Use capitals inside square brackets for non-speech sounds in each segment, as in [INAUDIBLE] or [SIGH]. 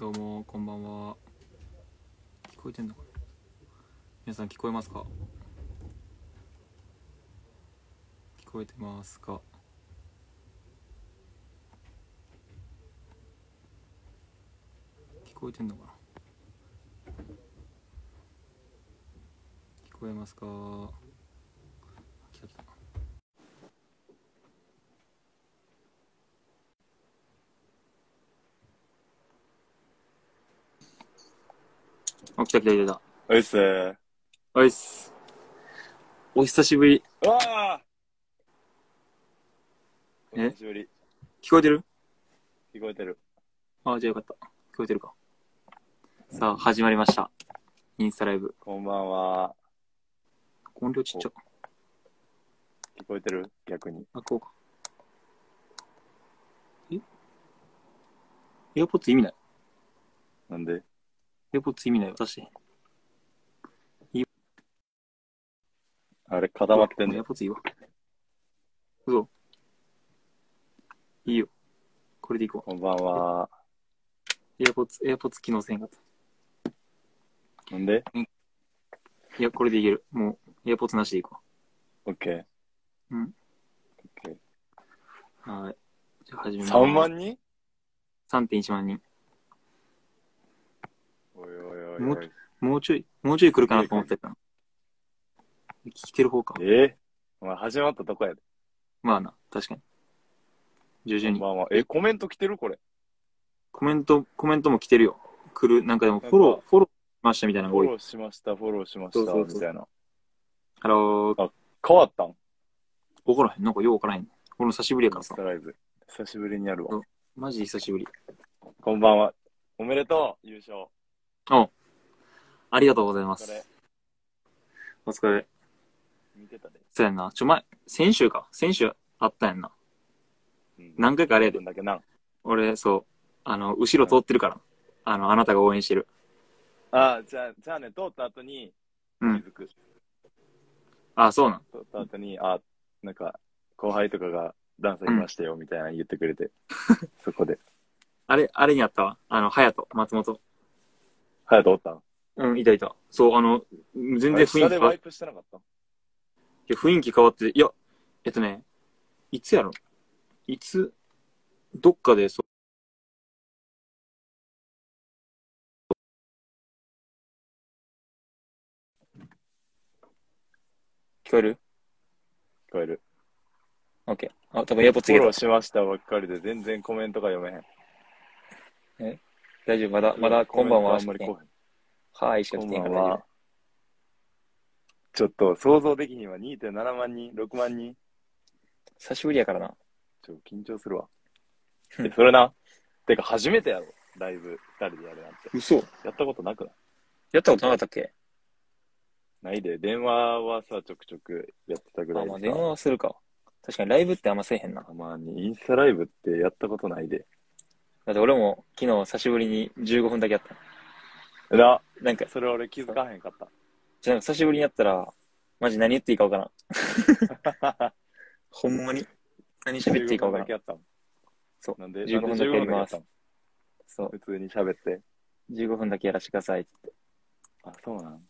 どうもこんばんは。聞こえてんのかな？皆さん聞こえますか？聞こえてますか？聞こえてんのかな？聞こえますか来た来たあ来た来た来たうっすー。おいっすお久しぶりうわあおえ久しぶり。聞こえてる？聞こえてる。あ、じゃあよかった。聞こえてるか。さあ、始まりました。インスタライブ。こんばんは。音量ちっちゃ。聞こえてる？逆に。あ、こうか。え？エアポッツ意味ない。なんで？エアポッツ意味ない。私。あれ、固まってんねエアポッツいいわ。嘘。いいよ。これでいこう。こんばんは。エアポッツ、エアポッツ機能せんかった。なんで？いや、これでいける。もう、エアポッツなしでいこオッケー。うん。オッケう。はい。じゃあ始めー。ます。3万人？3.1万人。もおい。もうちょい、もうちょい来るかなと思ってたな。聞いてる方か。えー、お前始まったとこやで。まあな、確かに。徐々に。こんばんは。え、コメント来てるこれ。コメント、コメントも来てるよ。来る、なんかでもフォロー、フォローしましたみたいなのが多いフォロ。ーしました、フォローしました、そうそうそうみたいな。あのー、変わったん？わからへん。なんかようわからへん。俺も久しぶりやからさインスタ。ライブ。久しぶりにやるわ。マジで久しぶり。こんばんは。おめでとう、優勝。ありがとうございます。お疲れ。見てたで。そうやんな。ちょ、前、先週か。先週あったやんな。うん。何回かあれやで分。だけな。俺、そう。あの、後ろ通ってるから。あの、あなたが応援してる。ああ、じゃあ、じゃあね、通った後に気うん。づく。あ、そうなん。通った後に、あなんか、後輩とかがダンスいましたよ、みたいなの言ってくれて、[LAUGHS] そこで。あれ、あれにあったわ。あの、隼人、松本。はやとおったん？うん、いたいた。そう、あの、全然雰囲気変わっ下でワイプしてなかった？や雰囲気変わってて、いや、えっとね、いつやろ？いつ、どっかで、そう、聞こえる？聞こえる。オッケー。あ、多分エアポッツ。フォローしましたばっかりで全然コメントが読めへん。大丈夫、まだ、まだ、こんばんは。あんまり来へん。はい、しかこん来てへんから大丈ばんは。ちょっと想像できひんわ。2.7万人、6万人。夫。久しぶりやからな。ちょっと緊張するわ。それな。てか、初めてやろ。ライブ、二人でやるなんて。嘘やったことなくない？やったことなかったっけ？ないで。電話はさ、ちょくちょくやってたぐらあ、いでさ。まあ電話はするか。確かにライブってあんませえへんな。たまに。インスタライブってやったことないで。だって俺も昨日久しぶりに15分だけやった。な、なんか、それ俺気づかへんかった。じゃあ久しぶりにやったら、マジ何言っていいかわからん。[LAUGHS] ほんまに何喋っていいかわからん15分だけ。やったんそうなんで、15分だけやりますそう15分だけやったん。普通に喋って。15分だけやらせてくださいって言って。あ、そうなん？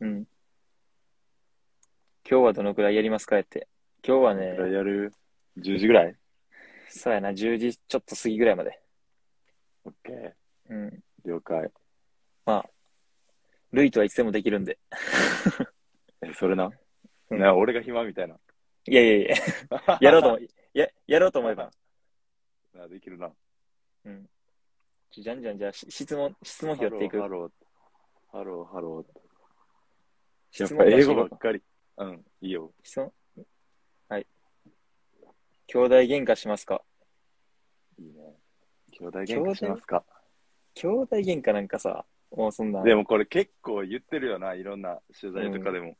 うん。今日はどのくらいやりますかって。今日はねやる ?10 時ぐらい？そうやな、10時ちょっと過ぎぐらいまで。オッケー。うん。了解。まあ、ルイとはいつでもできるんで。[LAUGHS] え、それな？うんね、俺が暇みたいな。いやいやいや、[LAUGHS] やろうと思、や、やろうと思えば。[LAUGHS] な。できるな。うん。じゃんじゃんじゃあ、し質問、質問拾っていくハ。ロー。ハロー、ハロー。や質問っぱ英出していこうか語ばっかり。うん、いいよ。質問はい。兄弟喧嘩しますかいいね。兄弟喧嘩しますか。兄弟喧嘩なんかさ、もうそんな、でもこれ結構言ってるよな、いろんな取材とかでも。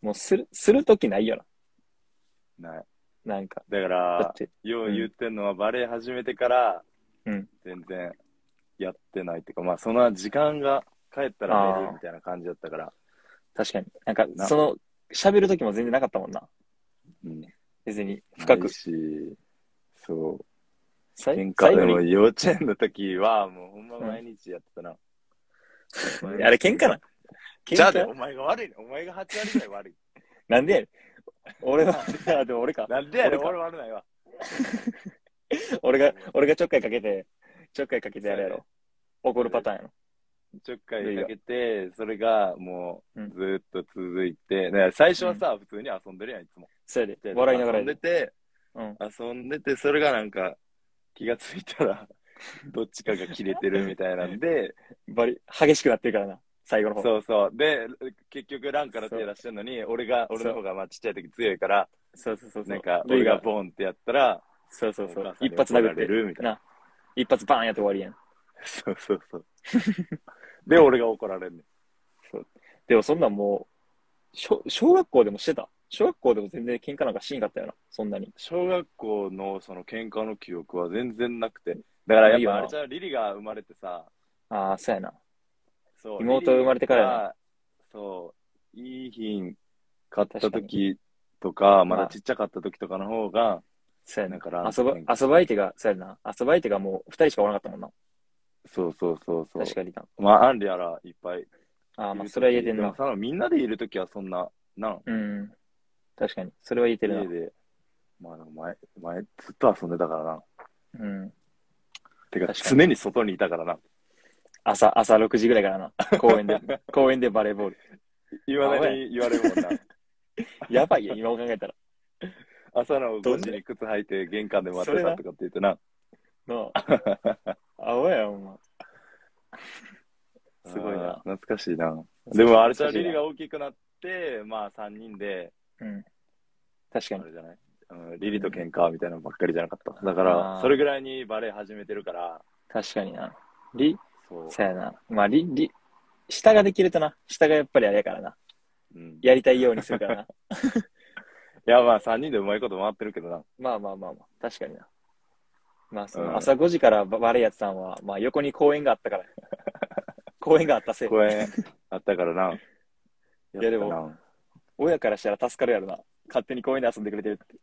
もうする、するときないよない。な。なんか。だかだらっ、て、よう言ってんのは、バレエ始めてから、うん全然やってないっていうか、まあ、その時間が帰ったら寝るみたいな感じだったから、確かに。なんか、なその、喋るときも全然なかったもんな。うん。別に、深くない。し、そう。さい喧嘩でも幼稚園の時は、もうほんまま毎日やってたな。あれ喧嘩な喧じゃあお前が悪いね。お前が8割ぐらい悪い。[LAUGHS] なんでやねん俺は、あ [LAUGHS] でも俺か。なんでやねん、俺か俺悪ないわ。[LAUGHS] 俺が、俺がちょっかいかけて、ちょっかいかけてやるやろ。怒るパターンやろ。ちょっかいかけて、それがもううんずーっと続いて、ね最初はさ、普通に遊んでるやん、いつも。そうやで。笑いながら遊ん。でて、うん。遊んでて、それがなんか、気がついたら、[LAUGHS] どっちかが切れてるみたいなんで、[LAUGHS] バリ、激しくなってるからな。最後の方。そうそう。で、結局、ランから手出してるのに、俺が、俺の方がまあちっちゃい時強いから、そうそうそうそう。なんか、俺がボンってやったら、そうそうそう一発殴って。るみたいな。な。一発バーンやって終わりやん。[LAUGHS] そうそうそう。で、俺が怒られんねん。でもそんなんもう、小小学校でもしてた。小学校でも全然喧嘩なんかしんかったよな。そんなに。小学校のその喧嘩の記憶は全然なくて。だからやっぱあれじゃうリリが生まれてさ、ああ、そうやな。そう妹生まれてからやなそう、いい品買った時とか、まだちっちゃかった時とかの方が、そうやな。だから遊ば、遊ば相手が、そうやな。遊ば相手がもう二人しかおらなかったもんな。そうそうそうそう。確かにな。まあ、アンリやらいっぱい。ああ、まあ、それは言えてんな。みんなでいる時はそんな、な、うん。確かに。それは言えてるな。家で、まあ、前、前、ずっと遊んでたからな。うん。てか、確かに常に外にいたからな。朝、朝6時ぐらいからな。[LAUGHS] 公園で、公園でバレーボール。言わないに言われるもんな。[LAUGHS] やばいよ、今考えたら。朝の5どんな時に靴履いて玄関で待ってたとかって言ってな。なあ。[LAUGHS] 青や、お前。すごいな。懐かしいな。でも、あれじゃリリが大きくなって、まあ3人で、うん。確かに。あれじゃない、うん、リリと喧嘩みたいなのばっかりじゃなかった。だかあら、ーそれぐらいにバレエ始めてるから、確かにな。リ、そう。そうやな。まあ、リ、リ、下ができるとな。下がやっぱりあれやからな。うん、いやりたいようにするからな。[LAUGHS] や、まあ3人でうまいこと回ってるけどな。まあまあまあまあ。確かにな。まあ、そうんの朝5時からババレエやってたんは、まあ横に公園があったから。[LAUGHS] 公園があったせい。公園あったからな。いやでもったな親からしたら助かるやろな。勝手に公園で遊んでくれてるって。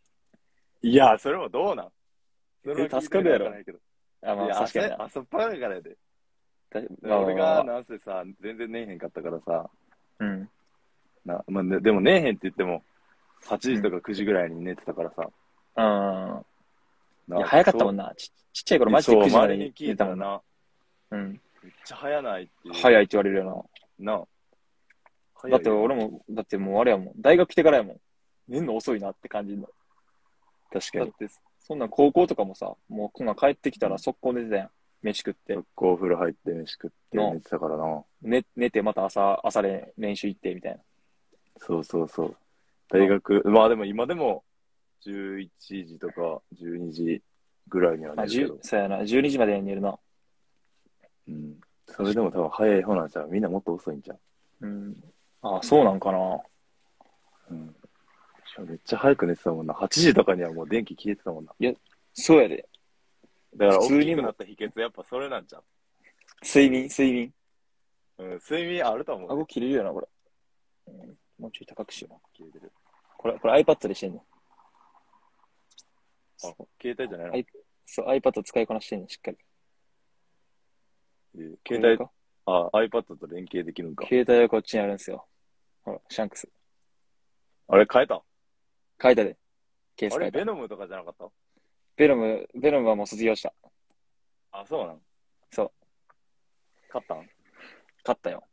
いや、それもどうなん？そえれは助かるやろあ、まあ確かにな。遊ばないからやで。たまあまあ俺まあがなんせさ、全然寝えへんかったからさ、うん。なまあね、でも寝えへんって言っても、8時とか9時ぐらいに寝てたからさ。うん。ないや、早かったもんな。な。ちちっちゃい頃マジでそう、9時まに寝たもんな。な、うん。めっちゃ早ないって。早いって言われるよな。な。だって俺も、だってもうあれやもん。大学来てからやもん。寝んの遅いなって感じの。確かに。だって、そんなん高校とかもさ、もうこんなん帰ってきたら速攻寝てたやん。飯食って。速攻お風呂入って飯食ってな寝てたからな。寝寝てまた朝、朝練練習行ってみたいな。そうそうそう。大学、まあでも今でも、11時とか12時ぐらいにはあ、寝るけど10、。そうやな。12時までに寝るな。うん。それでも多分早い方なんちゃう？みんなもっと遅いんちゃう？うん。あ、そうなんかな。うん。めっちゃ早く寝てたもんな。8時とかにはもう電気消えてたもんな。そうやで。だから大きくなった秘訣やっぱそれなんちゃ睡眠、睡眠。ううん。睡眠あると思う。顎切れるよな、これ。うん、もうちょい高くしよう。消えてる。これ、これ iPad でしてんの。あ、携帯じゃないの、はいそう、iPad 使いこなしてんの、しっかり。えー携帯か？あ、iPad と連携できるんか。携帯はこっちにあるんですよ。ほら、シャンクス。あれ変えた書いたで。ケースあれ書いた。ベノムとかじゃなかった？ベノム、ベノムはもう卒業した。あ、そうなんそう。買ったん、買ったよ。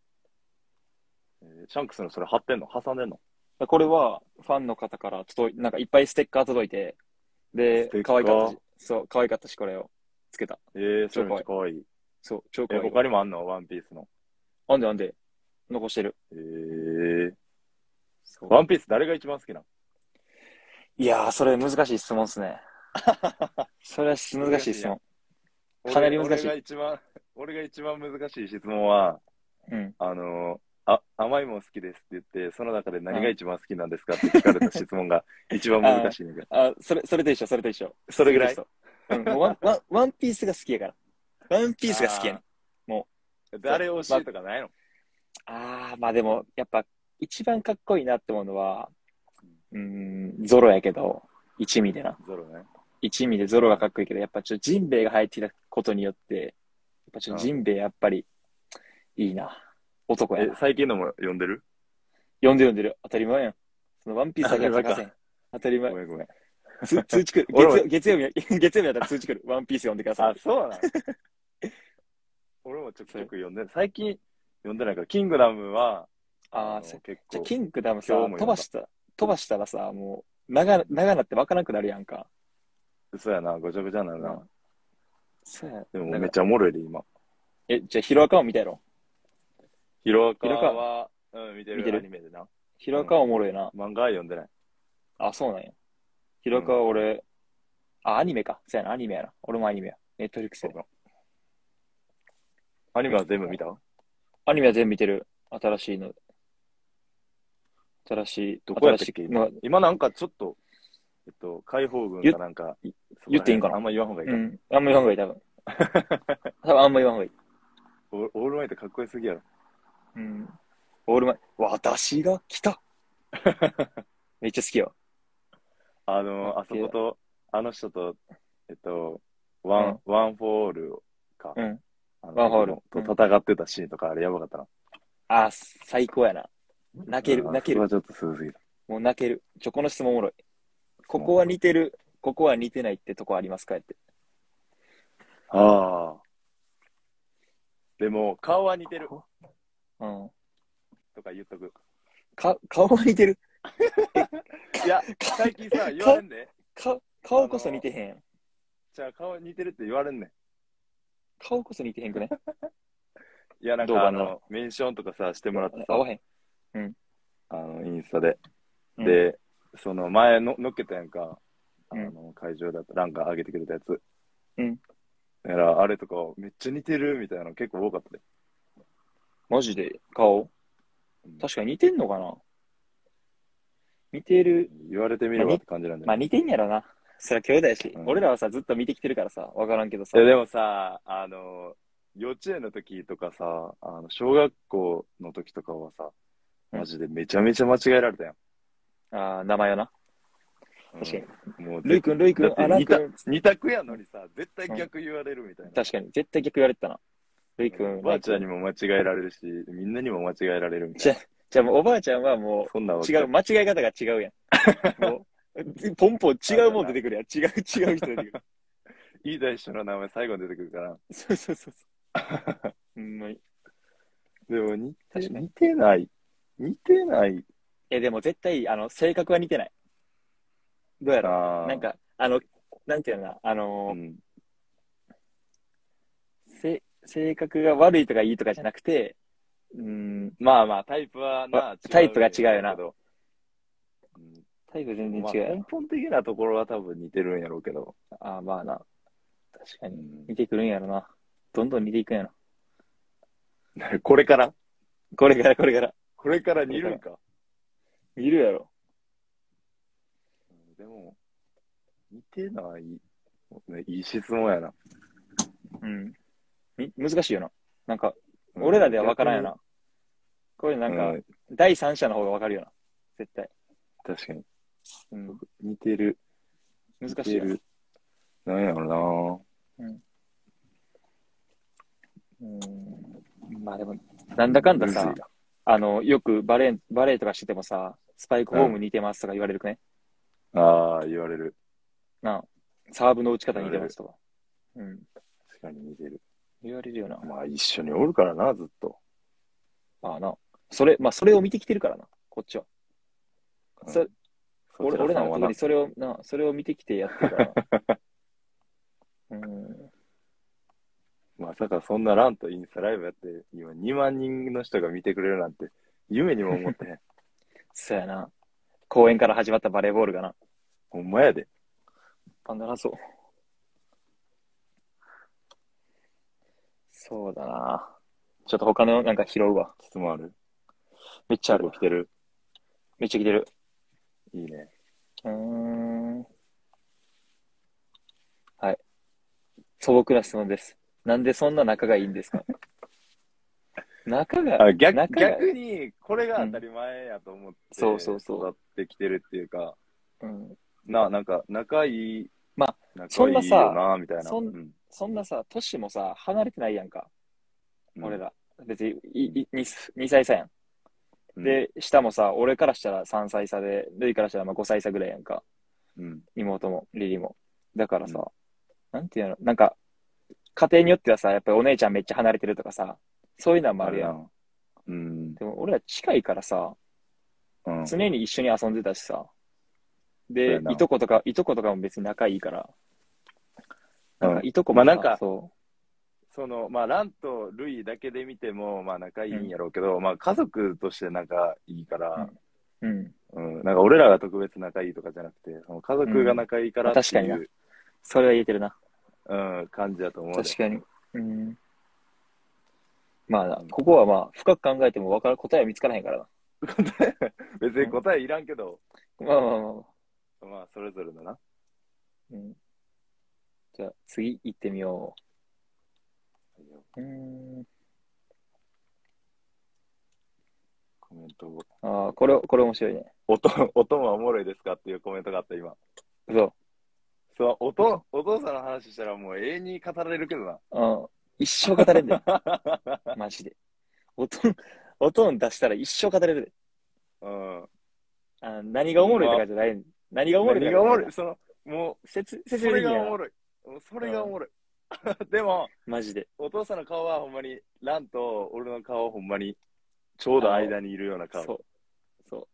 えーシャンクスのそれ貼ってんの？挟んでんの？これは、ファンの方から届いなんかいっぱいステッカー届いて、でステッ、カー？可愛かったし、そう、可愛かったし、これをつけた。えー、それ超めっちゃかわいい。そう、超え、可愛い。他にもあんの？ワンピースの。なんでなんで残してる。えー、そうワンピース誰が一番好きなんいやー、それ難しい質問っすね。[LAUGHS] それは難しい質問。かなり難しい俺が一番、俺が一番難しい質問は、うん。あのーあ、甘いもん好きですって言って、その中で何が一番好きなんですかって [LAUGHS] 聞かれた質問が一番難しい。あ、それ、それと一緒、それと一緒。それぐらい？うん、もうワン、ワン、ワンピースが好きやから。ワンピースが好きやねん。誰推しとかないの？あー、まあでも、やっぱ、一番かっこいいなって思うのは、うん、ゾロやけど、一味でな。ゾロね。一味でゾロがかっこいいけど、やっぱちょっとジンベエが入ってきたことによって、やっぱちょっとジンベエやっぱりいいな。男やえ。、最近のも読んでる読んで読んでる。当たり前やん。そのワンピースだけは咲かせん。当たり前ご。めんごめん。通知来る。月月曜日や、月曜日やったら通知来る。ワンピース読んでください。あそうなの俺もちょくちょく読んで。最近読んでないから、キングダムは、ああ、結構。じゃキングダムさ、飛ばした、飛ばしたらさ、もう、長、長なってわからなくなるやんか。そうやな、ごちゃごちゃになるな。そうや。でもめっちゃおもろいで、今。え、じゃあヒロアカを見たやろヒロアカヒロアカは、うん、見てる見てるアニメでな。ヒロアカはおもろいな。漫画は読んでない。あ、そうなんや。ヒロアカは俺、あ、アニメか。そうやな、アニメやな。俺もアニメや。ネットフリックスで。アニメは全部見た？アニメは全部見てる。新しいの。新しい、どこやったっけ新しいの今なんかちょっと、えっと、解放軍かなんか、言言っていいんかな？あんま言わんほうがいいか。うん。あんま言わんほうがいい、多分。[LAUGHS] 多分あんま言わんほうがいい。オールマイトかっこよすぎやろ。うん。オールマイ、私が来た [LAUGHS] めっちゃ好きよ。あの、あそこと、あの人と、えっと、ワン、ワンフォールか。うん。ワンフォールと戦ってたシーンとかあれやばかったな。あ、最高やな。泣ける、うん泣ける。はちょっとすごすぎた。もう泣ける。ちょ、この質問おもろい。ここは似てる、ここは似てないってとこありますかって。ああ。でも、顔は似てる。うん。とか言っとく。か、顔は似てる？[LAUGHS] いや、最近さ、言われんで。か、顔こそ似てへん。じゃあ、顔似てるって言われんねん。顔こそ似てへんくね。い？[LAUGHS] や、なんどうかなかあの、メンションとかさ、してもらってさ、合わへん。あの、インスタで。うんで、その前の、乗っけたやんか。あうんの、会場だった、なんか上げてくれたやつ。うん。だから、あれとか、めっちゃ似てるみたいなの結構多かったで。マジで？顔？うん確かに似てんのかな？似てる。言われてみればって感じなんだよ。まあ似てんやろな。そりゃ兄弟やし、うん俺らはさ、ずっと見てきてるからさ、わからんけどさいや、。でもさ、あの、幼稚園の時とかさ、あの、小学校の時とかはさ、マジでめちゃめちゃ間違えられたやん。ああ、名前はな。うん確かに。もうルイ君、ルイ君、あ、ラだって二択君。二択やのにさ、絶対逆言われるみたいな。確かに、絶対逆言われてたな。ルイ君、おばあちゃんにも。も間違えられるし、みんなにも間違えられるみたいな。じゃあもうおばあちゃんはもそんなわう違う、間違い方が違うやん。[LAUGHS] もう、ポンポン違うもん出てくるやん。違う、違う人出てくる。[LAUGHS] いい大将の名前最後に出てくるから。そうそうそうそう。[LAUGHS] ほんまに。でも似て確かに似てない。似てない？え、でも絶対、あの、性格は似てない。どうやろあーなん、か、あの、なんていうの？かな、あのー、うん、せ性格が悪いとかいいとかじゃなくて、うん、まあまあ、タイプはなあ、タイプが違うよなけどうんタイプ全然まあ、違う根本的なところは多分似てるんやろうけど。ああ、まあな。確かに。うん似てくるんやろな。どんどん似ていくんやろ。[LAUGHS] これから？これから、これから。これから似るんか。見るやろ。うんでも、似てない。ねいい質問やな。うん。み、難しいよな。なんか、俺らでは分からんよな。これなんか、うん第三者の方が分かるよな。絶対。確かに。うん。似てる。難しいよな。なんやろうん。まあでも、なんだかんださあの、よくバレー、バレーとかしててもさ、スパイクフォーム似てますとか言われるくね？な。ああ、言われる。なあ、サーブの打ち方似てますとか。うん。確かに似てる。言われるよな。まあ、一緒におるからな、ずっと。まあな。それ、まあそれを見てきてるからな、こっちは。うんそ俺そちらはな俺なんか特にそれを、な、それを見てきてやってるからな。[LAUGHS] うん。まさかそんなランとインスタライブやって、今2万人の人が見てくれるなんて、夢にも思ってへん。[LAUGHS] そうやな。公園から始まったバレーボールがな。ほんまやで。あ、ならそう。そうだな。ちょっと他のなんか拾うわ。質問ある？めっちゃある。来てるめっちゃ来てる。いいね。うーん。はい。素朴な質問です。なんでそんな仲がいいんですか？仲が、あ逆仲が逆に、これが当たり前やと思って、そうそうそう育ってきてるっていうか、うん、な、なんか、仲いい、まあそんなさよな、みたいな。そんうんそんなさ、年もさ、離れてないやんか。俺。ら。別にいい 2, 2歳差やん。うん、で、下もさ、俺からしたら3歳差で、ルイからしたらまあ5歳差ぐらいやんか。うん。妹も、リリも。だからさ、なんていうの、なんか、家庭によってはさ、やっぱりお姉ちゃんめっちゃ離れてるとかさ、そういうのもあるやん。ん。うん。でも俺ら近いからさ、うん。常に一緒に遊んでたしさ。でいとことか、いとことかも別に仲いいから。うんなんかいとこもさまあなんかそその、まあ、ランとルイだけで見ても、まあ、仲いいんやろうけど、まあ、家族として仲いいから、う。うん。うん、なんか俺らが特別仲いいとかじゃなくて、その家族が仲いいからってうん確かにないう、それは言えてるな。うん、感じだと思うで。確かに。うん。まあな、ここはまあ、深く考えても分かる答えは見つからへんからな。[LAUGHS] 別に答えいらんけど、まあまあまあまあ。まあ、それぞれだな。うん。じゃあ、次行ってみよう。うーん。コメントを。ああ、これ、これ面白いね。音、[LAUGHS] 音はおもろいですかっていうコメントがあった、今。そそう、音、お父さんの話したらもう永遠に語られるけどな。う。うん。一生語れんで。[LAUGHS] マジで。音、音出したら一生語れるで。うん。あ何がおもろいとかじゃない。何がおもろい何がおもろい？その、も説、う、説それ明できないがおもろい。それがおもろい。[LAUGHS] でも、マジで。お父さんの顔はほんまに、ランと俺の顔はほんまに、ちょうど間にいるような顔。そう。そ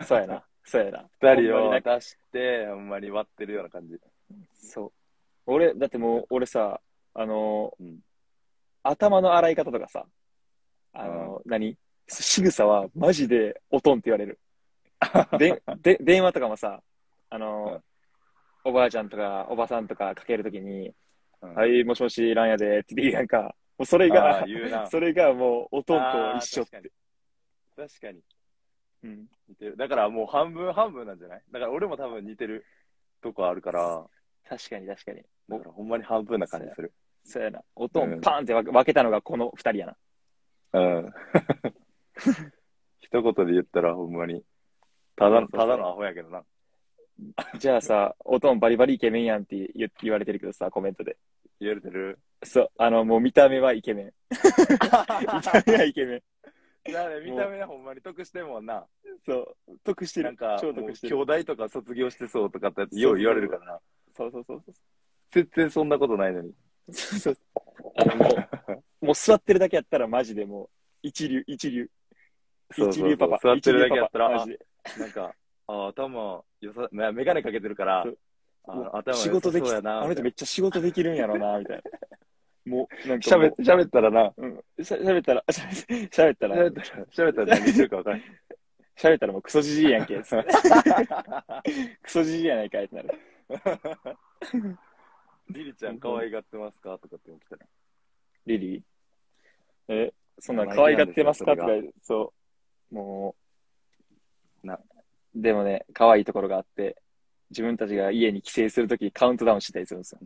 う。そうやな。そうやな。二人を出して、ほんまに割ってるような感じ。そう。俺、だってもう、俺さ、あのーうん頭の洗い方とかさ、あのー何？仕草はマジでおとんって言われる。[LAUGHS] で、で、電話とかもさ、あのーおばあちゃんとかおばさんとかかけるときに、うんはい、もしもし、ランヤでって言うやんか。もうそれあが [LAUGHS] それがもうおとんと一緒って。確かに。うん。似てる。だからもう半分半分なんじゃない？だから俺も多分似てるとこあるから、確かに確かに。だからほんまに半分な感じする。そうやな。おとうんんパーンって分け分けたのがこの二人やな。うん。[LAUGHS] 一言で言ったらほんまに、ただの、ただのアホやけどな。じゃあさ、おとんバリバリイケメンやんって言言われてるけどさ、コメントで。言われてる？そう、あの、もう見た目はイケメン。[LAUGHS] 見た目はイケメン。見た目はほんまに得してんもんな。そう、得してる。なんか、超得してる。兄弟とか卒業してそうとかってやつよう言われるからな。そうそうそうそう。全然そんなことないのに。そうそう [LAUGHS] あの、もう、もう座ってるだけやったらマジでもう、一流、一流。そうそうそう一流パパ。座ってるだけやったらマジで。なんか、あ頭よさ、まメガネかけてるからあ頭仕事できそうやな。あの人めっちゃ仕事できるんやろな、みたいな。[LAUGHS] もう、なんかもう喋って、喋ったらな、うん。しゃ喋ったら、し [LAUGHS] ゃ喋ったら、喋ったら、喋ったら何してるか分からん。喋ったらもうクソじじいやんけ。つってクソじじいやないかいってなる。リリちゃん可愛がってますか？とかって起きたら。リリ？ーえ、そんな可愛がってますか？とか、そう。もう、な。でもね、可愛いところがあって、自分たちが家に帰省するときカウントダウンしてたりするんですよ。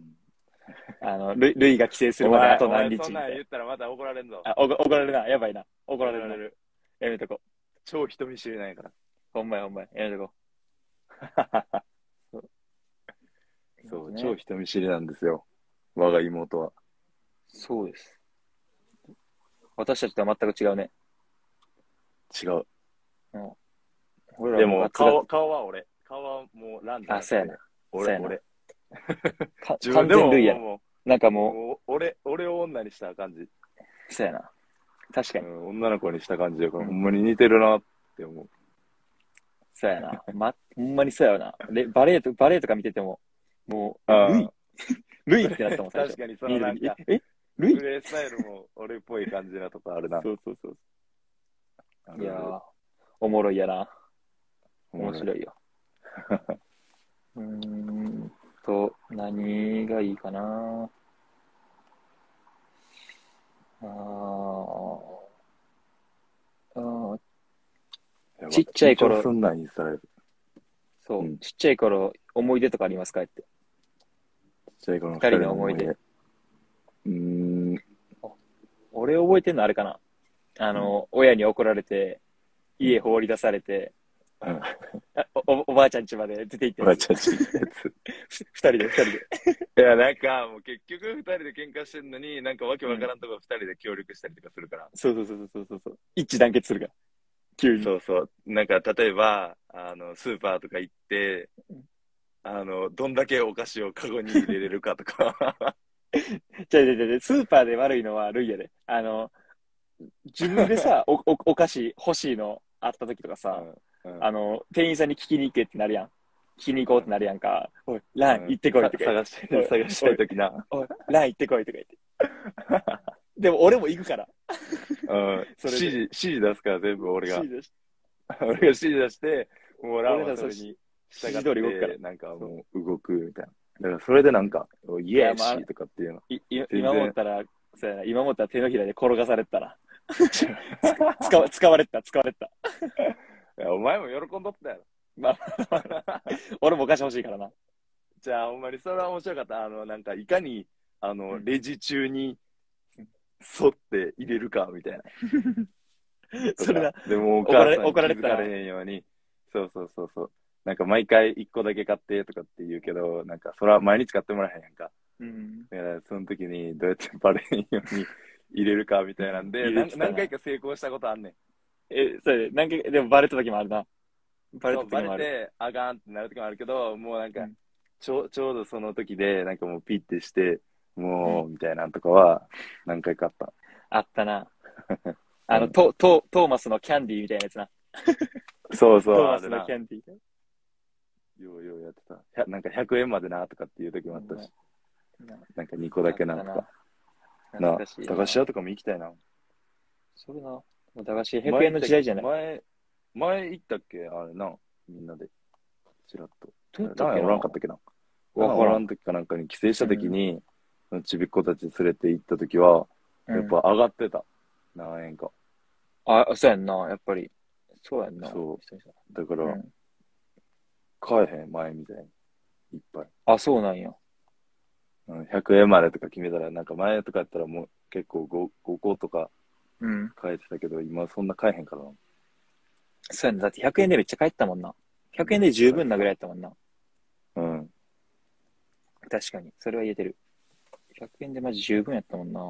[LAUGHS] あの、ルイが帰省するまであと何日みそんなん。言ったらまた怒られんぞ。あ、おご怒られるな。やばいな。怒られるな。る。やめとこ。超人見知りないから。ほんまやほんまや。やめとこ。[LAUGHS] そう、ね超人見知りなんですよ。我が妹は。そうです。私たちとは全く違うね。違う。俺らでも、顔、顔は俺。顔はもうランダム。あ、そうやな。そう俺、俺。か自分でも完全ルイやな。もう、なんかももう俺、俺を女にした感じ。う、そうやな。確かに。うん、女の子にした感じだから、うんほんまに似てるなって思う。そうやな。ま、ほんまにそうやな。で、バレエと、バレエとか見てても、もう、あルイ [LAUGHS] ルイってなったもん、最初。確かに、そのなんか、え、え？ルイ？プレイスタイルも俺っぽい感じなとこあるな。そうそうそう。いやー、おもろいやな。面い。白いよ。うーんと、何がいいかな。あー。あちっちゃい頃。緊張すんな、そう、うん。ちっちゃい頃、思い出とかありますかって。ちゃい頃の二人の思い出。うーん。俺覚えてんのあれかな。あの、親に怒られて、家放り出されて、うん。あおおおばあちゃん家まで出て行っておばあちゃんち行ったやつ。[LAUGHS] 二人で、二人で。いや、なんか、もう結局二人で喧嘩してんのに、なんかわけわからんとこ二人で協力したりとかするから。そうそうそうそうそうそう。一致団結するから。急に。そうそう。なんか、例えば、あの、スーパーとか行って、あの、どんだけお菓子をカゴに入れれるかとか。[LAUGHS] じゃじゃじゃスーパーで悪いのはルイやで。あの、自分でさ、[LAUGHS] おおお菓子欲しいのあった時とかさ、うんあの、店員さんに聞きに行けってなるやん。聞きに行こうってなるやんか。おい、ラン行ってこいとか言って。さ探し、探したいときな。おい、ラン行ってこいとか言って。[LAUGHS] でも俺も行くから。うん。[LAUGHS] 指示、指示出すから全部俺が。指示出し [LAUGHS] 俺が指示出して、もうランはそれに従って、なんかもう動くみたいな。だからそれでなんか、おイエーシーとかっていうの。今思ったら、そうやな、今思ったら手のひらで転がされてたな。使わ使われてた、使われてた。いやお前も喜んどったやろ。まあ、俺もお菓子欲しいからな。じゃあ、ほんまにそれは面白かった。あの、なんか、いかに、あの、うんレジ中に沿って入れるか、みたいな。[LAUGHS] それだ。でも、お怒られ母さんに怒られ気づかれへんように。そうそうそうそう。なんか、毎回一個だけ買ってとかって言うけど、なんか、それは毎日買ってもらえへんやんか。うん。だから、その時にどうやってバレへんように入れるか、みたいなんで、入れてたな何何回か成功したことあんねん。え、それで、なんか、でもバレた時もあるな。バレた時もある。レて、あかんってなる時もあるけど、もうなんかうん、ちょうちょうどその時で、なんかもうピッてして、もう、みたいなんとかは、何回かあった。あったな。[LAUGHS] あの、トトトーマスのキャンディーみたいなやつな。[LAUGHS] そうそう、トーマスの。キャンディー。ようようやってた。なんか100円までなとかっていう時もあったし、うんなんか2個だけなとか。な駄菓子屋とかも行きたいな。それな。もう駄菓子100円の時代じゃない？前、前行ったっけ？あれな、みんなで。ちらっと。どうやったっけおらんかったっけな？わからん時かなんかに帰省した時に、ちびっ子たち連れて行った時は、うんやっぱ上がってた。何円か。あ、そうやんな、やっぱり。そうやんな。そうだから、うん買えへん、前みたいに。いっぱい。あ、そうなんや。うん、100円までとか決めたら、なんか前とかやったらもう結構 5, 5個とかうん。買えてたけど、今そんな買えへんからな。そうやんな。だって100円でめっちゃ買えてたもんな。100円で十分なぐらいやったもんな。うん。確かに。それは言えてる。100円でマジ十分やったもんな。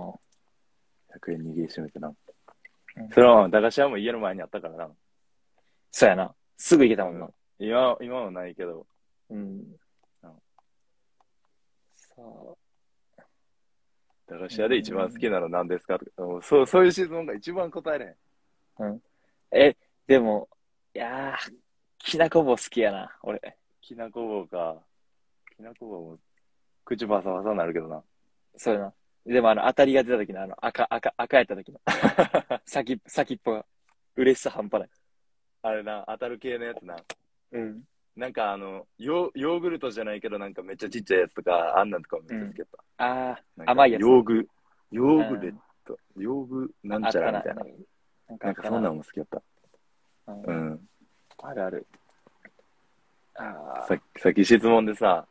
100円握りしめてな。うんそれは駄菓子屋も家の前にあったからな。そうやな。すぐ行けたもんな。今、今はないけど、うんうん。さあ。駄菓子屋で一番好きなの何ですか？とか、うんそう、そういう質問が一番答えれへん。え、でも、いやー、きなこ棒好きやな、俺。きなこ棒か。きなこ棒も、口バサバサになるけどな。そうやな。でもあの、当たりが出た時のあの、赤、赤、赤やった時の。[LAUGHS] 先、先っぽが。嬉しさ半端ない。あれな、当たる系のやつな。うん。なんかあの、ヨヨーグルトじゃないけど、なんかめっちゃちっちゃいやつとか、あんなんとかもめっちゃ好きやった。あなんか甘いやつ。ヨーグ、ヨーグレット、ヨーグー、なんちゃらみたいな。な。んかそんなんも好きやった。うん。うん。あるある。あさっき、さっき質問でさ、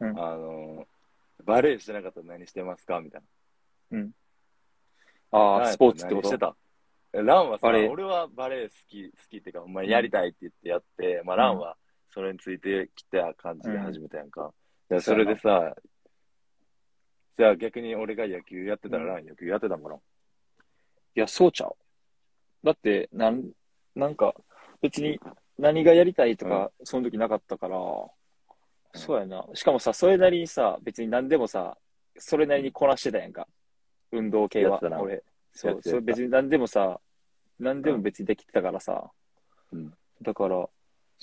うん。あの、バレエしてなかったら何してますかみたいな。あー、スポーツってこと？何してた？ランはさ、俺はバレエ好き、好きっていうか、お前やりたいって言ってやって、まあランはそれについてきた感じで始めたやんか。でそれでさ、じゃあ逆に俺が野球やってたら、うん野球やってたんかな？いや、そうちゃう。だって、なん、なんか、別に何がやりたいとか、その時なかったから、そうやな。しかもさ、それなりにさ、別に何でもさ、それなりにこなしてたやんか。運動系は俺。そう、それ別に何でもさ、何でも別にできてたからさ。うんだから、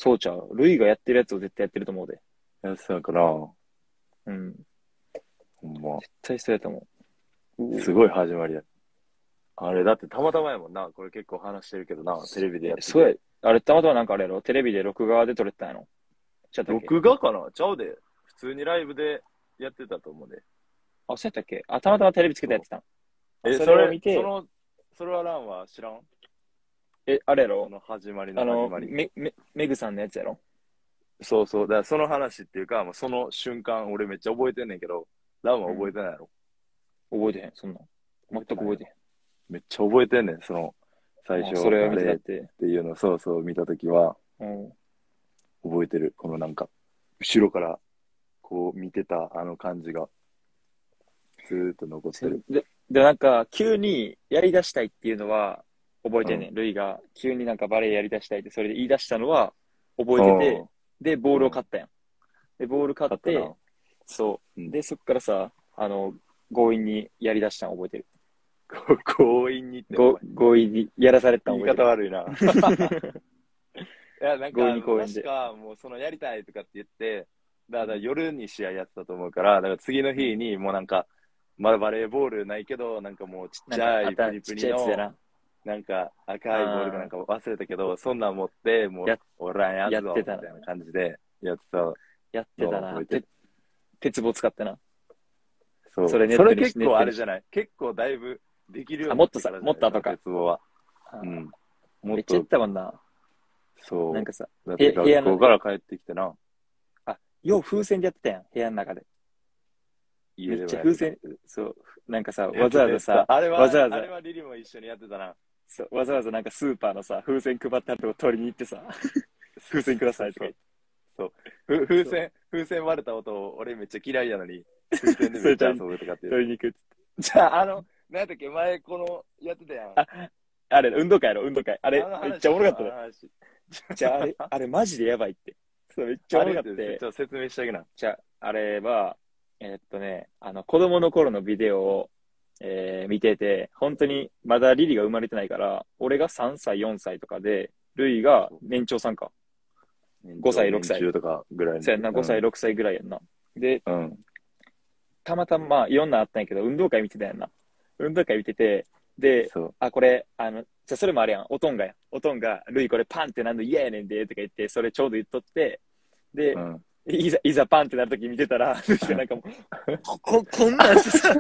そうちゃう。ルイがやってるやつを絶対やってると思うで。やってたんかなうん。ほんま。絶対そうやと思う。すごい始まりや。あれ、だってたまたまやもんな。これ結構話してるけどな、テレビでやってて。そうや。あれ、たまたまなんかあれやろ？テレビで録画で撮れてたんやろ？ちゃったっけ？録画かな？ちゃうで。普通にライブでやってたと思うで。あ、そうやったっけ？あ、たまたまテレビつけてやってたんえ、それを見てその、それはランは知らん？え、あれやろ？その始まりのあの始ま、り。め、め、メグさんのやつやろ？そうそう。だからその話っていうか、もうその瞬間、俺めっちゃ覚えてんねんけど、ランは覚えてないやろ。覚えてへん、そんなん。全く覚えてへん。めっちゃ覚えてんねん、その、最初、あそれを見てあれったって。ていうの、そうそう見たときは、うん。覚えてる。このなんか、後ろからこう見てたあの感じが、ずーっと残ってる。で、で、なんか、急にやり出したいっていうのは、覚えてんねん。ルイが、急になんかバレエやり出したいって、それで言い出したのは、覚えてて、で、ボールを買ったやん。で、ボール買って、そうう。んで、そっからさ、あの、強引にやり出したの覚えてる。こ [LAUGHS] 強引にって。ご強引にやらされたの言い覚えて方る。悪いな。[LAUGHS] いや、なんか、確か、もうそのやりたいとかって言って、だから夜に試合やってたと思うから、だから次の日にもうなんか、まだバレーボールないけど、なんかもうちっちゃいプリプちっリの、な。なんか赤いボールかなんか忘れたけど、そんなん持って、もうや、おらんやつぞ、やってたなみたいな感じでやってた。やってたな鉄棒使ってな。そう。それそれ結構あれじゃない？結構だいぶできるようあにもっとさなてかもっと後か鉄棒は。あうん。もっめっちゃやっと、たもんな。そう。なんかさ、部屋から帰ってきてな、よう風船でやってたやん、部屋の中で。めっちゃ風船、そう、なんかさ、たわざわざさ、あれは、わざわざあれはリリも一緒にやってたな。そうわざわざなんかスーパーのさ、風船配ってあるとこ取りに行ってさ、風船くださいとか言って。ふ風船、風船割れた音、俺めっちゃ嫌いやのに、風船でめっちゃ遊ぶとかってりに行くっつって。じゃあ、あの、なんだっけ、前この、やってたやん。ああれ、運動会やろ、運動会。あれ、めっちゃおもろかったじゃあ、あれ、あれマジでやばいって。そう、めっちゃおもろかったちょっと説明してあげな。じゃあ、あれは、えーっとね、あの、子供の頃のビデオを、えー見てて、本当に、まだリリが生まれてないから、俺が3歳、4歳とかで、ルイが年長さんか。5歳6歳とかぐらいのそうやんな、5歳、6歳ぐらいやんな。で、うん。たまたま、まあ、いろんなあったんやけど、運動会見てたやんな。運動会見てて、で。あ、これ、あの、じゃあそれもあれやん、おとんがやん。おとんが、ルイこれパンってなんの嫌やねんで、とか言って、それちょうど言っとって、で、うん。いざ、いざパンってなるとき見てたら、ルイがなんかもう、[LAUGHS] こ、ここんなんしてさ、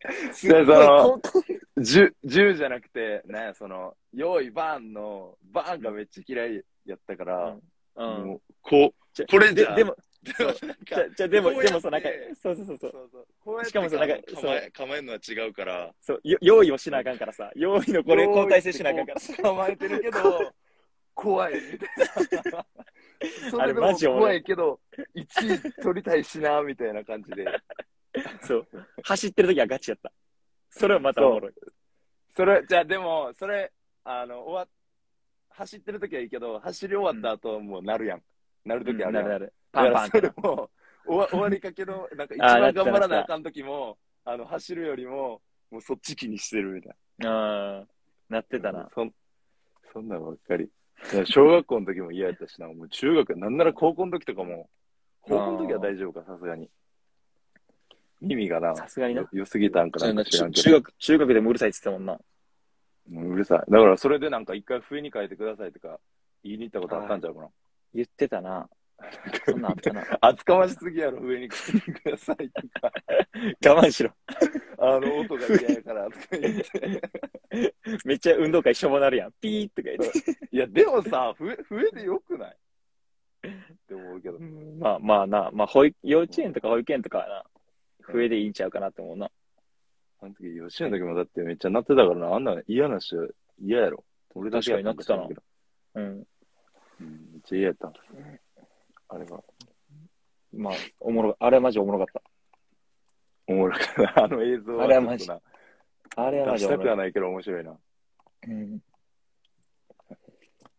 [LAUGHS] そのここ10、10じゃなくて、ね、その、用意バーンの、バーンがめっちゃ嫌いやったから、うん。もうこじゃこれじゃででも、う、なんかじゃ、でも、でもさ、なんか、そうそうそうそう。そうしかもさなんか構え構えるのは違うから、そう、よ用意をしなあかんからさ、用意のこれ、交代制しなあかんからさ。構えてるけど、怖いみたいな。[LAUGHS] そあれれでもマジ怖いけど、1位取りたいしな、みたいな感じで。[LAUGHS] そう。走ってるときはガチやった。それはまたおもろい。それ、じゃあでも、それ、あの、終わ、走ってる時はいいけど、走り終わった後、もうなるやん。なる時あるやん。なるなる。パンパンそれも、終わ [LAUGHS] 終わりかけの、なんか一番頑張らなあかん時も、あの、走るよりも、もうそっち気にしてるみたいな。うん。なってな。たな。そんそんなんばっかり。小学校の時も嫌やったしな、もう中学、なんなら高校の時とかも、高校の時は大丈夫か、さすがに。耳がな、さすがになよ良すぎたんかなんか知らんけど、中学、中学でもうるさいって言ってたもんな。もううるさい。だからそれでなんか一回笛に変えてくださいとか、言いに行ったことあったんちゃうかな。言ってたな。そんなんあったな。[LAUGHS] 厚かましすぎやろ、上に変えてくださいとか、[LAUGHS] 我慢しろ。[LAUGHS] あの音が嫌やからとか言って。めっちゃ運動会しょぼなるやん。ピーとか言って。いや、でもさ、笛、笛でよくない？って思うけど。まあまあな、まあ保育、幼稚園とか保育園とかはな、笛でいいんちゃうかなと思うな。あの時、幼稚園の時もだってめっちゃ鳴ってたからな、あんな嫌な人嫌やろ。俺だけやったんか知らんけどうん。うん、めっちゃ嫌やった。あれは。まあ、おもろ、あれはマジおもろかっおもろかった。[LAUGHS] あの映像あれはマジ。あれはとな出したマジおもろい。くはないけど面白いな。うん。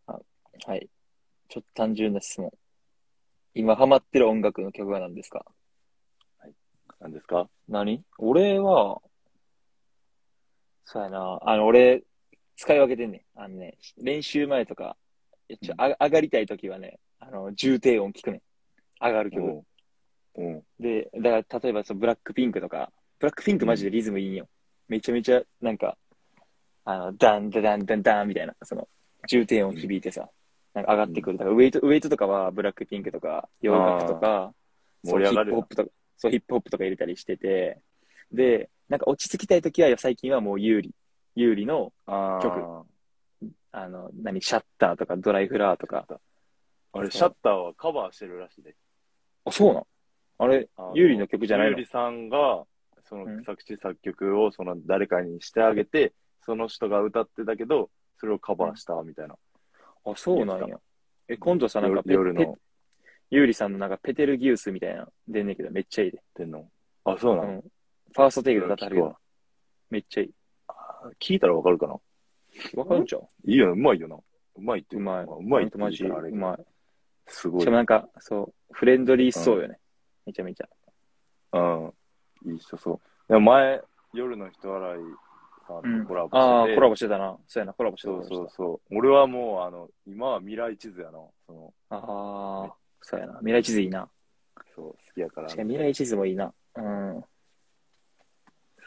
あはい。ちょっと単純な質問。今ハマってる音楽の曲は何ですか？何ですか？何？俺は、そうやな。あの、俺、使い分けてんねん。あのね、練習前とか、ちょあ上がりたい時はね、あの、重低音聞くねん。上がる曲。うん。うん。で、だから、例えば、そのブラックピンクとか、ブラックピンクマジでリズムいいんよ。めちゃめちゃ、なんか、あの、ダンダダンダンダンみたいな、その、重低音響いてさ、なんか上がってくる。だから、ウェイト、ウェイトとかは、ブラックピンクとか、洋楽とか、そうヒップホップとか、そう、ヒップホップとか入れたりしてて、で、なんか落ち着きたい時は、最近はもう有利。有利の、曲あの、何、シャッターとか、ドライフラワーとか。あれ、シャッターはカバーしてるらしいで。あ、そうなんあれ、有利の曲じゃないの？ゆうりさんが、そうんの作詞作曲をその誰かにしてあげて、その人が歌ってたけど、それをカバーしたみたいな。あ、そうなんや。え、今度さ、なんか夜の。ゆうりさんのなんかペテルギウスみたいな出んねんけど、めっちゃいいで。てんのあ、そうなの、うん。ファーストテイクで歌ってはるけど、めっちゃいい。聞いたらわかるかな？わかるんちゃう？いいよな、うまいよな。うまいっていううまい。うまいってマジ、言うからあれうまい。すごいしかも。なんか、そう、フレンドリーそうよね。めちゃめちゃ。うん。いい人そう。でも前、夜の人洗いさんとコラボしてて、ああ、コラボしてたな。そうやな、コラボしてた。そうそうそう。俺はもう、あの、今は未来地図やな。その、ああ、そうやな。未来地図いいな。そう、好きやから。確かに未来地図もいいな。うん。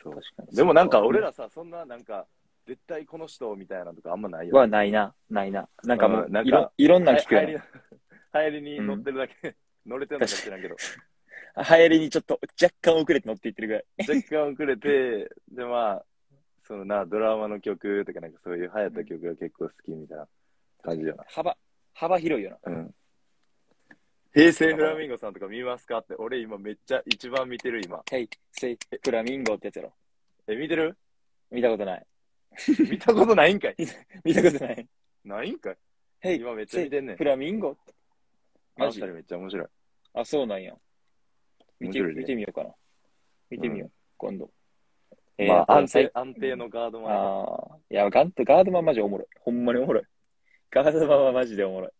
そう確かに。でもなんか、俺らさ、そんな、なんか、絶対この人みたいなのとかあんまないよ。はないな。ないな。なんかもう、うんなんかいろいろんな聞くよ流行りね。[LAUGHS] 流行りに乗ってるだけ、[LAUGHS] 乗れてんのか知らんけど。[LAUGHS] 流行りにちょっと若干遅れて乗っていってるぐらい。若干遅れて、で、まあ、そのな、ドラマの曲とか、なんかそういう流行った曲が結構好きみたいな感じよな。幅、幅広いよな。うん。平成フラミンゴさんとか見ますかって、俺今めっちゃ一番見てる今。ヘイ、セイ、フラミンゴってやつやろ。え、見てる？見たことない。[LAUGHS] 見たことないんかい [LAUGHS] 見たことない。ないんかいヘイ、今めっちゃ見てんねんフ。ラミンゴマジあの二人めっちゃ面白い。ああ、そうなんや。見て面白いね見てみようかな。見てみよう、今度。まあ、安最定、安定のガードマン。ああ、いや、ガンとガードマンマジおもろい。ほんまにおもろい。ガードマンはマジでおもろい。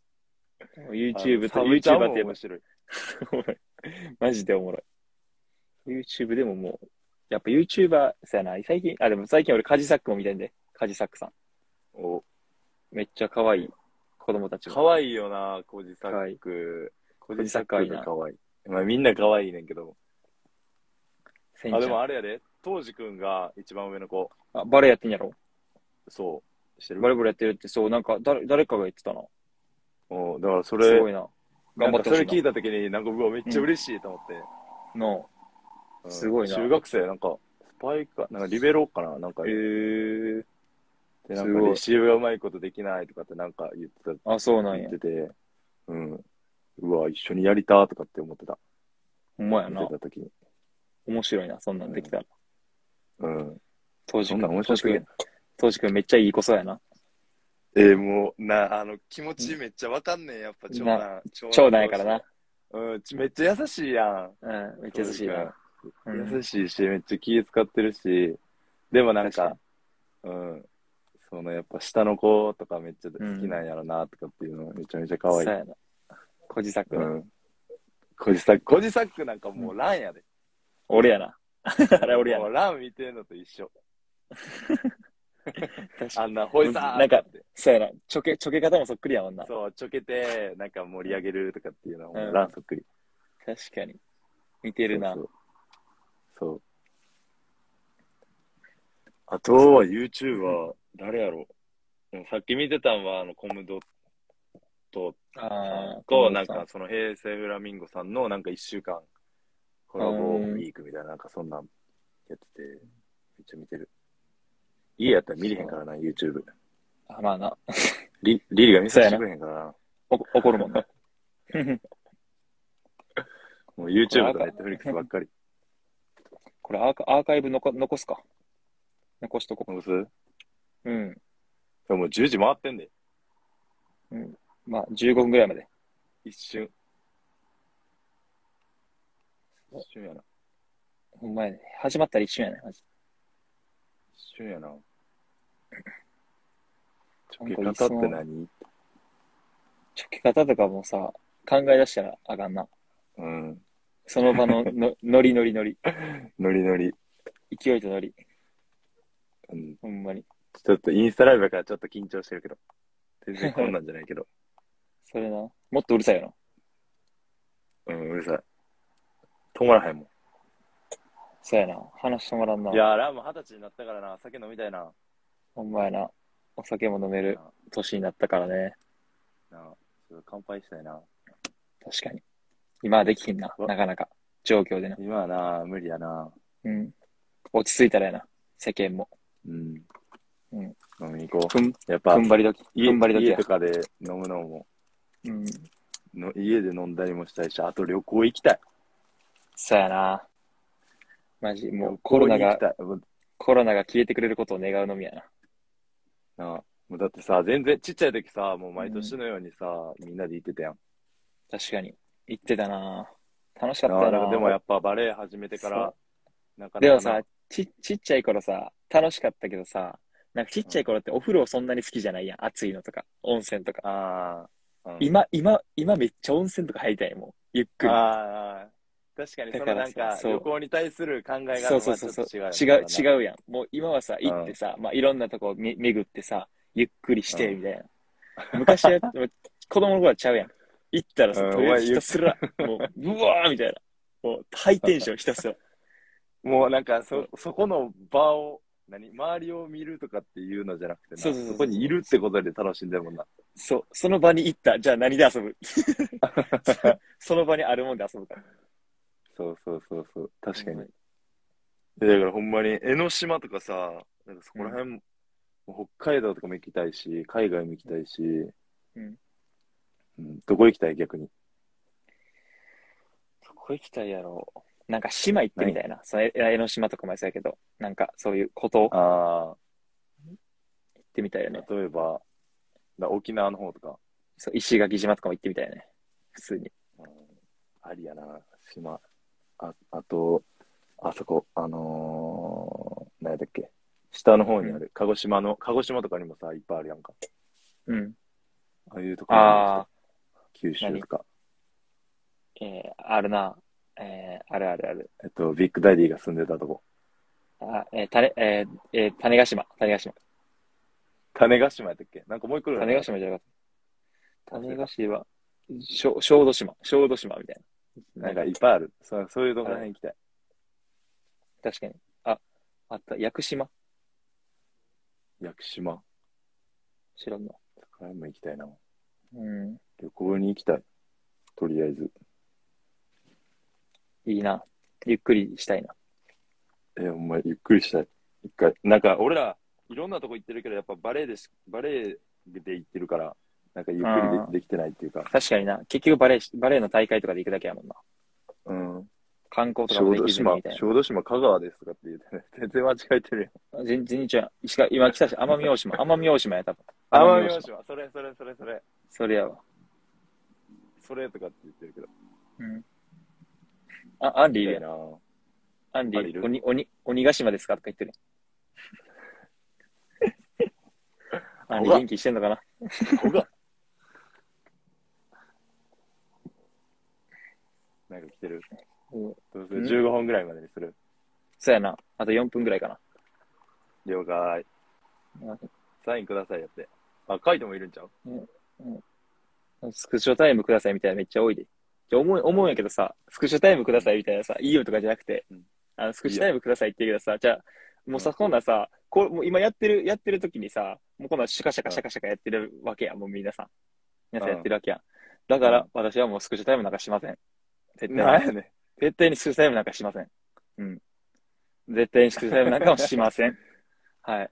YouTube と YouTuber って面白い。[LAUGHS] マジでおもろい。YouTube でももう、やっぱ YouTuber、そうやな、最近、あ、でも最近俺カジサックも見てんで。カジサックさん。お、めっちゃ可愛い子供たちが。かわいいよな、コジサック。コジサックがかわいい。まあみんなかわいいねんけど。あ、でもあれやで、当時くんが一番上の子。あバレエやってんやろ？そう。してるバレーボールやってるって、そう、なんか誰、誰かが言ってたな。おだからそれ、すごいな。頑張ってほしいなんかそれ聞いたときに、なんか、うわ、めっちゃ嬉しいと思って。な。の、うんすごいな中学生、なんか、スパイか、なんかリベロかななんか、えー、で、なんすごいかレシーブがうまいことできないとかってなんか言ってた、あ、そうなんや言っ。てて、うん。うわ、一緒にやりたとかって思ってた。ほんまやな見て。たときに。面白いな、そんなんできたら。うん。当時そんなん面白く君、当時君めっちゃいい子そうやな。えー、もう、な、あの、気持ちめっちゃわかんねえ、やっぱ長男。長長男やからな。。うん、ちめっちゃ優しいやん。うん、めっちゃ優しいな。うん優しいし、めっちゃ気使ってるし、でもなん確か、うん、そのやっぱ下の子とかめっちゃ好きなんやろなとかっていうのめちゃめちゃ可愛い。そうやな。コジサックな。うん。コジサック、コジサックなんかもうランやで。俺やな。[LAUGHS] あれ俺やな。もうラン見てんのと一緒。[LAUGHS] あんな、ほいさーなんか。そうやな。ちょけ、ちょけ方もそっくりやもんな。そう、ちょけて、なんか盛り上げるとかっていうのはランそっくり。確かに。似てるなそ。うそう。あとは YouTuber、誰やろでもさっき見てたんは、あの、コムドと、ああ、と、なんか、その平成フラミンゴさんの、なんか一週間、コラボウィークみたいな、なんかそんなんやってて、めっちゃ見てる。家やったら見れへんからな、YouTube。あまあな。リリリが見させてくれへんからな。お怒るもんな。[LAUGHS] もう YouTube と Netflix ばっかり。これアーカアーカイブ残残すか？残しとこどうす？う。うん。でも10時回ってんで。まあ、15分ぐらいまで。一瞬。一瞬やな。ほんまやね。始まったら一瞬やね。一瞬やな。ちょなんかけ方って何？ちょけ方とかもさ、考え出したらあかんな。うん。その場ののノリノリノリ。[LAUGHS] ノリノリ。勢いとノリ。うん。ほんまに。ちょっとインスタライブやからちょっと緊張してるけど。全然こんなんじゃないけど。[LAUGHS] それな。もっとうるさいよな。うん、うるさい。止まらへんもそうやな。話してもらんな。ん。いやー、ラーも二十歳になったからな、酒飲みたいな。ほんまやな。お酒も飲める年になったからね。なあ、ちょっと乾杯したいな。確かに。今はできひんな。わなかなか。状況でな。今はな、無理やな。うん。落ち着いたらやな。世間も。うん。うん。飲みに行こふん、う。やっぱ踏ん、張り時。家踏ん張り時や家と。かで飲むのもうん。の、家で飲んだりもしたいし、あと旅行行きたい。そうやな。マジ、もうコロナが、コロナが消えてくれることを願うのみやな。なあもうだってさ、全然ちっちゃい時さ、もう毎年のようにさ、みんなで行ってたやん。確かに。行ってたな楽しかったあなーでもやっぱバレエ始めてから、なかなかなでもさ、ち、ちっちゃい頃さ、楽しかったけどさ、なんかちっちゃい頃ってお風呂そんなに好きじゃないやん。暑いのとか、温泉とか。ああ、うん、今、今、今めっちゃ温泉とか入りたいもん。ゆっくり。ああ、確かにそのなんかそう旅行に対する考え方そうがそうそうそう。違う。違う、違うやん。もう今はさ、行ってさ、まあいろんなとこめ巡ってさ、ゆっくりして、うんみたいな。昔は、[LAUGHS] 子供の頃はちゃうやん。行ったらさ、うりあえずひたすら、もう、ブワーみたいな。もう、ハイテンションひたすら。もうなんかそ、そこの場を、何周りを見るとかっていうのじゃなくてなそうそうそこにいるってことで楽しんでるもんな。そう、その場に行った。じゃあ何で遊ぶ？[LAUGHS] [LAUGHS] その場にあるもんで遊ぶから。そうそうそうそう。確かに。でだからほんまに江ノ島とかさ、なんかそこら辺、もう北海道とかも行きたいし、海外も行きたいし、うんうんどこ行きたい逆に？どこ行きたいやろ？う。なんか島行ってみたいな。その江江ノ島とかもそうやけど、なんかそういうこと？行あってみたいよねあ、。例えば、だ沖縄の方とか、そう石垣島とかも行ってみたいよね。普通に。うんありやな、島。ああと、あそこ、あのー、何やったっけ、下の方にある、鹿児島の、鹿児島とかにもさ、いっぱいあるやんか。うん。ああいうところにああ、九州とか。えー、あるな。えー、あるあるある。えっと、ビッグダディが住んでたとこ。あ、えー、種、えー、えー、種子島、種子島。種子島やったっけ？なんかもう一個ぐらい種子島じゃなかった。種子島、小小豆島、小豆島みたいな。なんかいっぱいある。そうそういうところら辺行きたい。確かに。あ、あった。屋久島屋久島。知らんな。そこら辺も行きたいな。うん。旅行に行きたい。とりあえず。いいな。ゆっくりしたいな。え、お前、ゆっくりしたい。一回。なんか、俺ら、いろんなとこ行ってるけど、やっぱバレエでし、バレエで行ってるから、なんかゆっくりでできてないっていうか。確かにな。結局バレエ、バレエの大会とかで行くだけやもんな。うん。観光とか小もできずに豆島みたい、な。小豆島、香川ですとかって言うてね、[LAUGHS] 全然間違えてるやん。全全然違う。しか今来たし、奄美大島。[LAUGHS] 奄美大島や、多分。奄美大島、それ、それ、それ、それ、それやわ。それとかって言ってるけど。うん。あ、アンリいるやん。なアンリアンリいる？鬼、鬼、鬼ヶ島ですかとか言ってる。[LAUGHS] アンリ元気してんのかなここが。なんか来てる。うんどうする ?15 本ぐらいまでにする。そうやな。あと4分ぐらいかな。了解。サインくださいやって。あ、書いてもいるんちゃう？スクショタイムくださいみたいなめっちゃ多いで。じゃ思う、思うんやけどさ、スクショタイムくださいみたいなさ、いいよとかじゃなくてうん、あの、スクショタイムくださいって言うけどさ、じゃあ、もうさ、うんこんなんさ、こう、もう今やってる、やってる時にさ、もうこんなんシャカシャカシャカシャカやってるわけやん、もう皆さん。皆さんやってるわけやん。だからうん、私はもうスクショタイムなんかしません。絶対に。なんやね絶対にスクタイムなんかしません。うん。絶対にスクタイムなんかもしません。[LAUGHS] はい。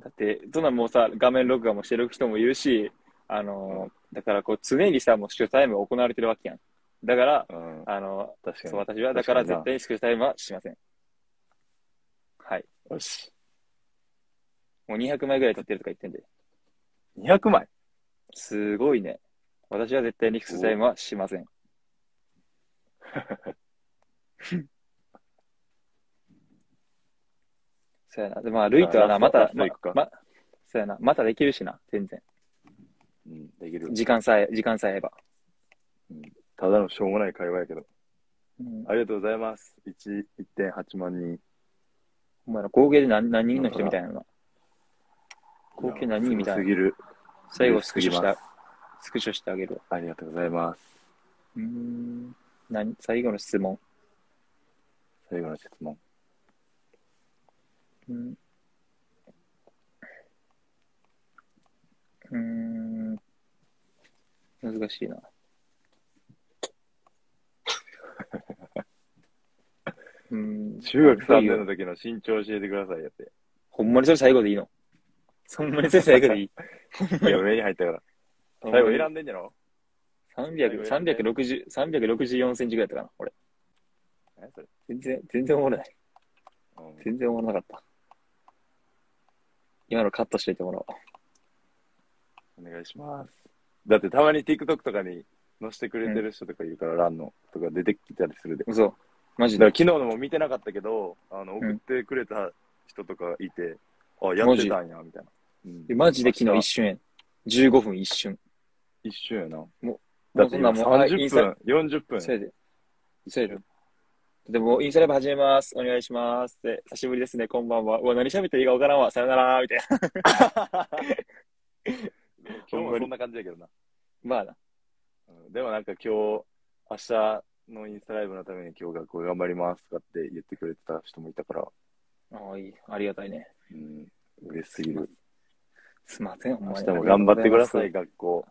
だって、そんなんもうさ、画面録画もしてる人もいるし、あのーだからこう常にさ、もうスクタイムが行われてるわけやん。だから、うん。あの確かに。そう、私はだから確かにな絶対にスクタイムはしません。はい。よし。もう200枚ぐらい撮ってるとか言ってんで。200枚？すごいね。私は絶対にスクタイムはしません。[LAUGHS] そうやな。で、まあ、ルイとはな、あまたまま、そうやな。またできるしな、全然。うん、できる。時間さえ、時間さえあれば。ただのしょうもない会話やけど。うん。ありがとうございます。1、1.8万人。お前ら合計で何何人の人みたいなの？な。合計何人みたいな？す。ぎる。最後スクショした、スクショしてあげるわ。ありがとうございます。うーん。何最後の質問。最後の質問。うん。うーん。難しいな。[LAUGHS] うーん。中学3年の時の身長教えてくださいやって。ほんまにそれ最後でいいの？ほんまにそれ最後でいい？[LAUGHS] いや、目に入ったから。最後選んでんじゃろ？300、360、364センチぐらいだったかな、俺。何それ？全然、全然おもろない。うん全然おもろなかった。今のカットしといてもらおう。お願いします。だってたまに TikTok とかに載せてくれてる人とかいるから、ランのとか出てきたりするで。嘘。マジでだから。昨日のも見てなかったけど、あの、送ってくれた人とかいて、あ、やってたんや、みたいな。うんえマジで昨日明一瞬やん。15分一瞬。一瞬やな。もだうってんなもう、あイン30スタ分、40分。そうやで。そうやで。でも、インスタライブ始めます。お願いします。って、久しぶりですね、こんばんは。うわ、何喋っていいかわからんわ。さよなら。みたいな。[LAUGHS] 今日もそんな感じやけどな。まあな。うんでもなんか今日、明日のインスタライブのために今日学校頑張りますとかって言ってくれてた人もいたから、ああ、いい。ありがたいね。うん、嬉しすぎる。すいません、お明前日も頑張ってください、。学校。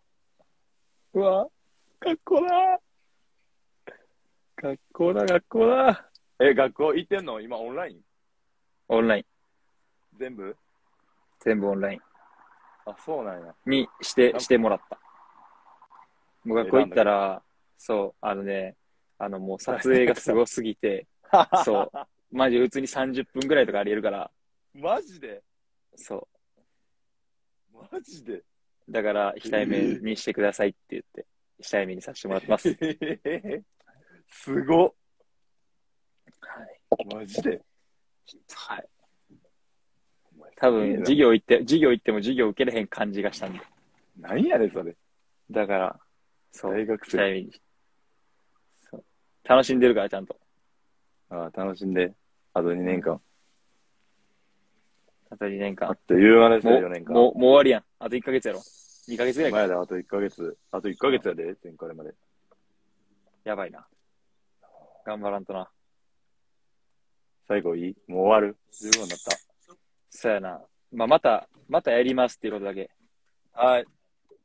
うわ、学校だ。学校だ、学校だ。え、学校行ってんの？今オンライン？オンライン。全部？全部オンラインあ、そうなんや。にして、してもらった。もう学校行ったら、そう、あのね、あのもう撮影がすごすぎて、[LAUGHS] そう。マジ普通に30分ぐらいとかありえるから、マジで？そマジで？う。だから、控えめにしてくださいって言って、控えめにさせてもらってます。[LAUGHS] すごっはい。マジではい。多分、授業行って、授業行っても授業受けれへん感じがしたんで。何やねん、それ。だから、そう。大学生。控えめに。そう。楽しんでるから、ちゃんと。あ楽しんで、あと2年間。あと2年間あっ。という間ですよ、もう、4年間。もう、もう終わりやん。あと1ヶ月やろ。2ヶ月ぐらいか。前であと1ヶ月。あと1ヶ月やで、前回まで。やばいな。頑張らんとな。最後いい？もう終わる？十分になっそうやな。まあ、また、またやりますっていうことだけ。た。はい。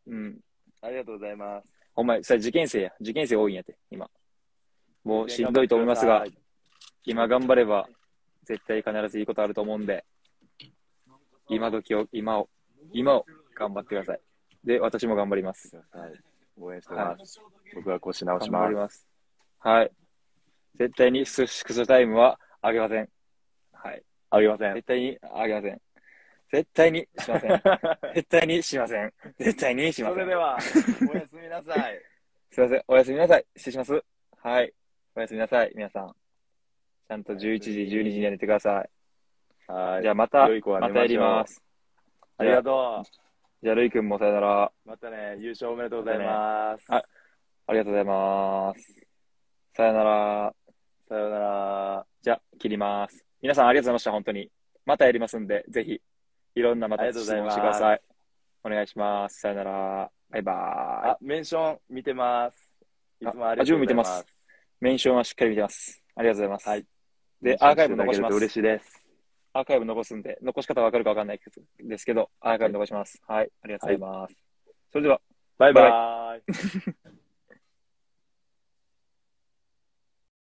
うん。ありがとうございます。お前、それ受験生や。受験生多いんやって、今。もうしんどいと思いますが、今頑張れば、絶対必ずいいことあると思うんで、今時を、今を、今を頑張ってください。で、私も頑張ります。はい。応援してます。僕は腰直します。頑張ります。はい。絶対にススクショタイムはあげません。はい。あげません。絶対にあげません。絶対にしません。[LAUGHS] 絶対にしません。絶対にしません。それでは、おやすみなさい。[LAUGHS] すいません。おやすみなさい。失礼します。はい。おやすみなさい、皆さん。ちゃんと11時、12時に寝てください。はい。じゃあまた、良い子は寝またやります。ありがとじゃあ、るいくんもさよなら。う。またね、優勝おめでとうございます。あありがとうございます。さよなら。さようなら。じゃあ、切ります。皆さんありがとうございました、本当に。またやりますんで、ぜひ、いろんなまた質問してください。お願いします。さよなら。バイバーイあ。、メンション見てます。いつもありがとうございます。あ自分見てます。メンションはしっかり見てます。ありがとうございます。はい。で、アーカイブ残します。嬉しいです。アーカイブ残すんで、残し方わかるかわかんないですけど、アーカイブ残します。はい。ありがとうございます。それでは、バイバイ。[LAUGHS]